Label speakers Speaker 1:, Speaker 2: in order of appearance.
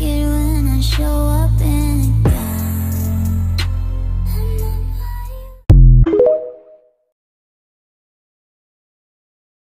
Speaker 1: you